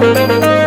you